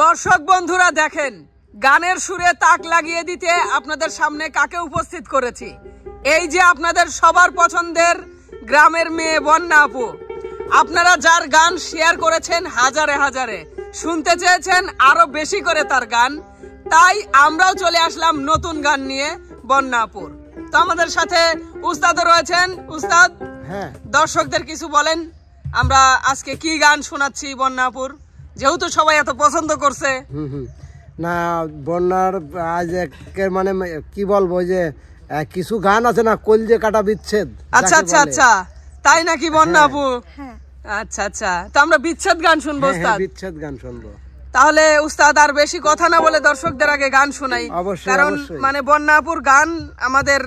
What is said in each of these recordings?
দর্শক বন্ধুরা দেখেন গানের সুরে তাক লাগিয়ে দিতে আপনাদের সামনে কাকে উপস্থিত করেছি? এই যে আপনাদের সবার পছন্দের গ্রামের মেয়ে বন্যা আপু। আপনারা যার গান শেয়ার করেছেন হাজারে হাজারে শুনতে চেয়েছেন আরও বেশি করে তার গান তাই আমরাও চলে আসলাম নতুন গান নিয়ে বন্যা আপুর। তো আমাদের সাথে উস্তাদও রয়েছেন উস্তাদ। হ্যাঁ। দর্শকদের কিছু বলেন আমরা আজকে কি গান শোনাচ্ছি বন্যাপুর যেহেতু সবাই এত পছন্দ করছে। না বন্যার আজ একের মানে কি বলব যে কিছু গান আছে না কলজে কাটা বিচ্ছেদ আচ্ছা আচ্ছা আচ্ছা। তাই নাকি বন্যাপু হ্যাঁ। আচ্ছা আচ্ছা। তো আমরা বিচ্ছেদ গান শুনব হ্যাঁ, হ্যাঁ, বিচ্ছেদ গান শুনব। তাহলে উস্তাদ আর বেশি কথা না বলে দর্শকদের আগে গান শোনাই। কারণ মানে বন্যাপুর গান আমাদের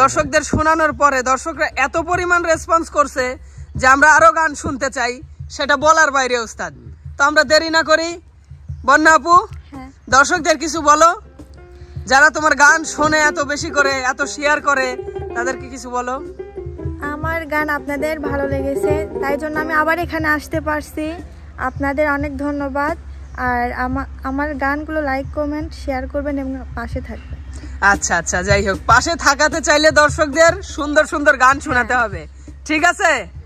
দর্শকদের শোনানোর পরে দর্শকরা এত পরিমাণ রেসপন্স করছে যে আমরা আরও গান শুনতে চাই সেটা বলার বাইরে উস্তাদ। তো আমরা দেরি না করি। বন্যা আপু হ্যাঁ। দর্শকদের কিছু বলো। যারা তোমার গান শোনে এত বেশি করে এত শেয়ার করে তাদেরকে কিছু বলো। আমার গান আপনাদের ভালো লেগেছে তাই জন্য আমি আবার এখানে আসতে পারছি। আপনাদের অনেক ধন্যবাদ। আর আমা- আমার গানগুলো লাইক কমেন্ট শেয়ার করবেন এবং পাশে থাকবেন। আচ্ছা আচ্ছা যাই হোক। পাশে থাকাতে চাইলে দর্শকদের সুন্দর সুন্দর গান শোনাতে হবে। ঠিক আছে?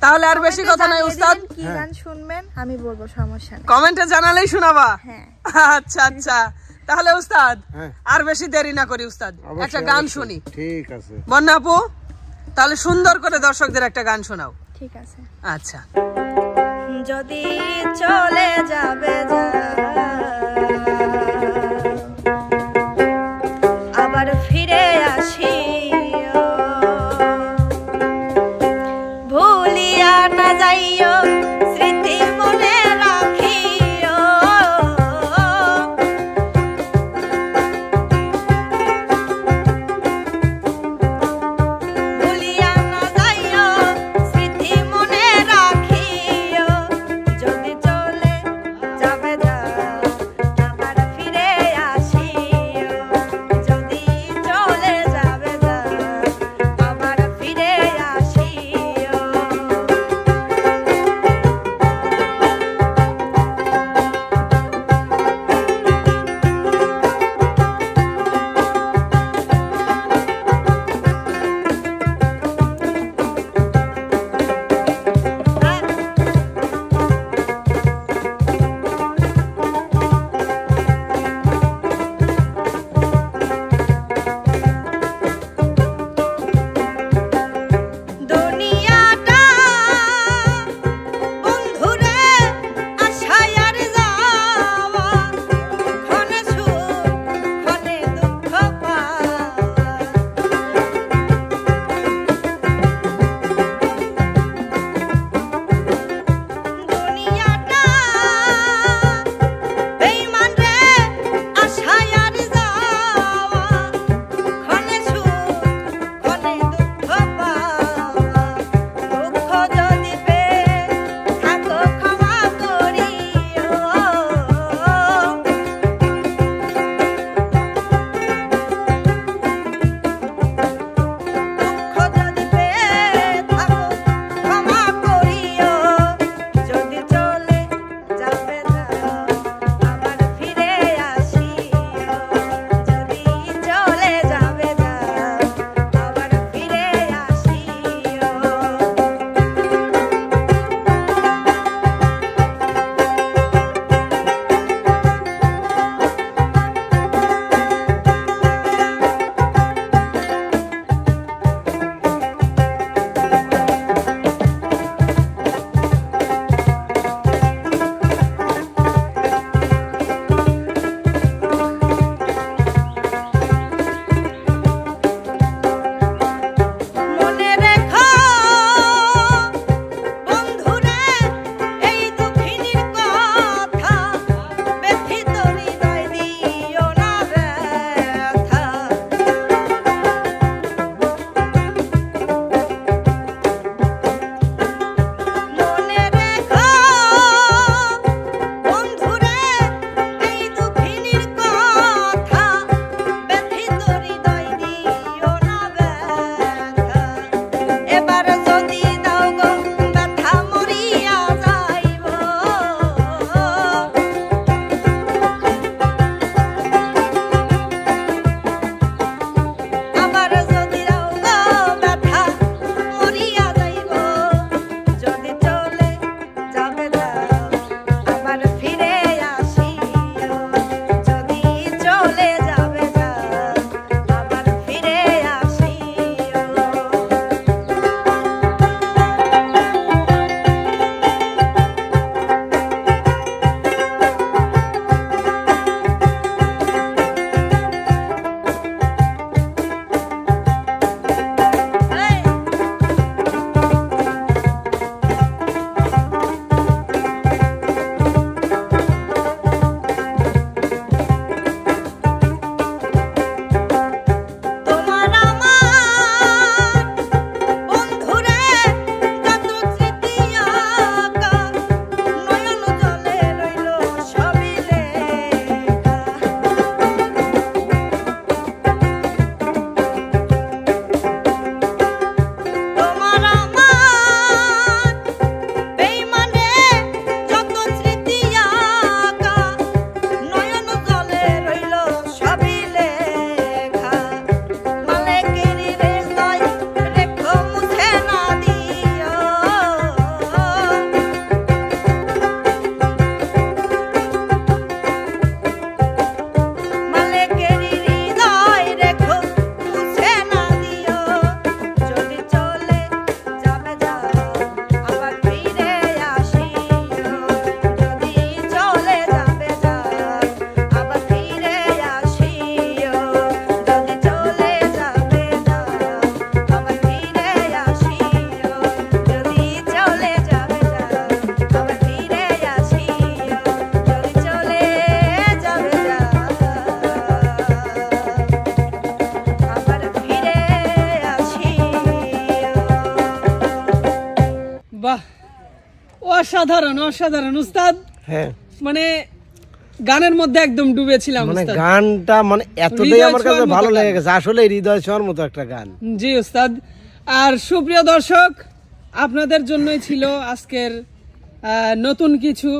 তাহলে আর বেশি কথা নাই উস্তাদ। কি গান শুনবেন আমি বলব সমস্যা নেই। কমেন্টে জানালেই শোনাবা। হ্যাঁ। আচ্ছা আচ্ছা। তাহলে উস্তাদ হ্যাঁ। আর বেশি দেরি না করি উস্তাদ। একটা গান শুনি। ঠিক আছে। বন্যাপু তাহলে সুন্দর করে দর্শকদের একটা গান শোনাও। ঠিক আছে। আচ্ছা। যদি চলে যাবে অসাধারণ অসাধারণ উস্তাদ। হ্যাঁ। মানে গানের মধ্যে একদম ডুবেছিলাম মানে গানটা মানে এতটাই আমার কাছে ভালো লেগে গেছে। আসলে হৃদয় ছোঁয়ার মতো একটা গান। জি উস্তাদ। আর সুপ্রিয় দর্শক আপনাদের জন্যই ছিল আজকের নতুন কিছু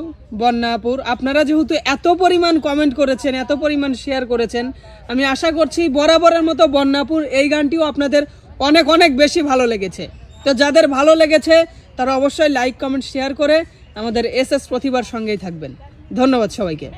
বন্যাপুর। আপনারা যেহেতু এত পরিমাণ কমেন্ট করেছেন এত পরিমাণ শেয়ার করেছেন আমি আশা করছি বরাবরের মতো বন্যাপুর এই গানটিও আপনাদের অনেক অনেক বেশি ভালো লেগেছে। তো যাদের ভালো লেগেছে তারা অবশ্যই লাইক কমেন্ট শেয়ার করে আমাদের এস এস প্রতিভার সঙ্গেই থাকবেন। ধন্যবাদ সবাইকে।